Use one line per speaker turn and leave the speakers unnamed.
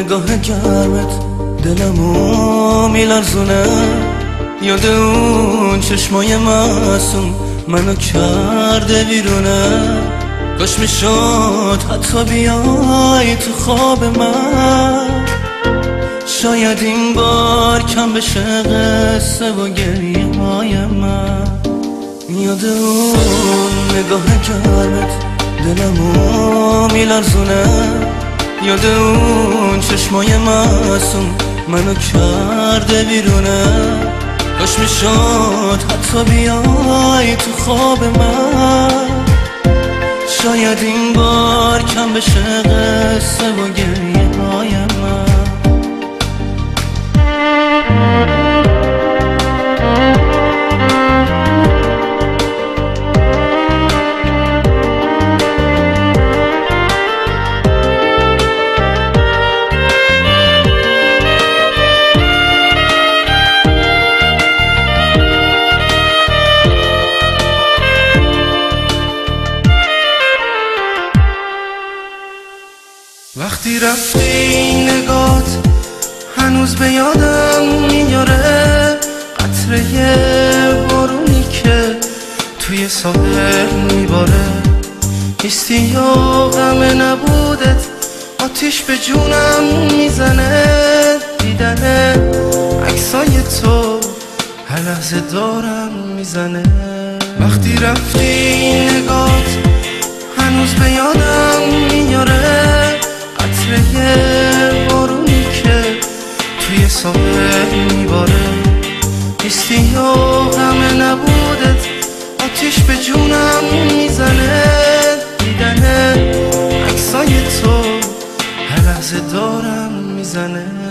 نگاه گرمت دلمو میلرزونه. یاد اون چشمای معصوم منو کرده بیرونه. کاش می‌شد حتی بیای تو خواب من. شاید این بار کم بشه قصه و گریه های من. یاد اون نگاه گرمت دلمو میلرزونه. یاد اون چشمای معصوم منو کرده بیرونه. کاش می‌شد حتی بیای تو خواب من. شاید این بار کم بشه قصه و گریه.
وقتی رفتی نگات هنوز به یادم میاره قطره بارونی که توی ساحل میباره. نیستی یا غم نبودت آتیش به جونم می‌زنه. دیدن عکسای تو هر لحظه دارم می‌زنه. وقتی رفتی نگات هنوز به یادم یه بارونی که توی ساحل میباره. نیستی و همه نبودت آتیش به جونم می‌زنه. دیدنه عکسای تو هر لحظه دارم می‌زنه.